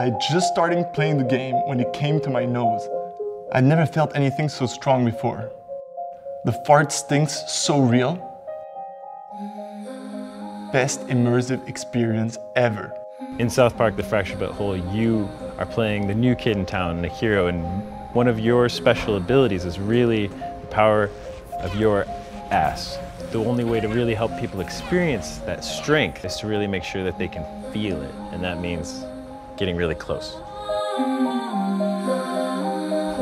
I just started playing the game when it came to my nose. I'd never felt anything so strong before. The fart stinks so real. Best immersive experience ever. In South Park, the Fractured But Whole, you are playing the new kid in town, the hero, and one of your special abilities is really the power of your ass. The only way to really help people experience that strength is to really make sure that they can feel it, and that means getting really close.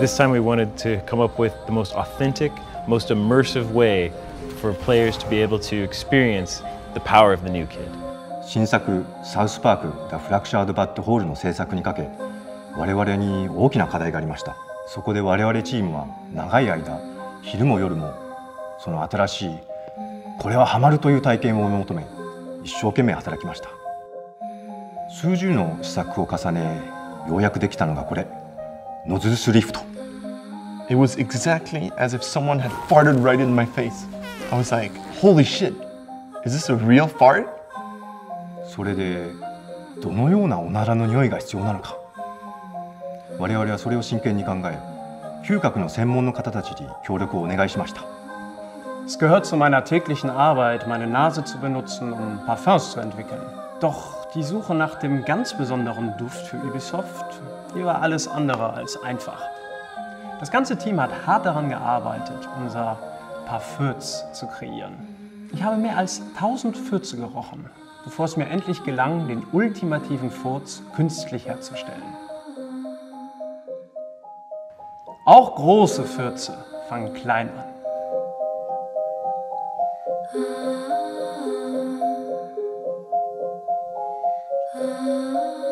This time we wanted to come up with the most authentic, most immersive way for players to be able to experience the power of the new kid. 新作「サウスパーク・ザ・フラクシャード・バッド・ホール」の制作にかけ我々に大きな課題がありましたそこで我々チームは長い間昼も夜もその新しいこれはハマるという体験を求め一生懸命働きました数十の試作を重ねようやくできたのがこれノズルスリフト It was exactly as if someone had farted right in my face. I was like, holy shit, is this a real fart? それでどのようなおならの匂いが必要なのか我々はそれを真剣に考え嗅覚の専門の方たちに協力をお願いしました Es gehört zu meiner täglichen Arbeit, meine Nase zu benutzen, um Parfums zu entwickeln. Doch Die Suche nach dem ganz besonderen Duft für Ubisoft, die war alles andere als einfach. Das ganze Team hat hart daran gearbeitet, unser Parfürz zu kreieren. Ich habe mehr als 1000 Fürze gerochen, bevor es mir endlich gelang, den ultimativen Furz künstlich herzustellen. Auch große Fürze fangen klein an. Ah. love.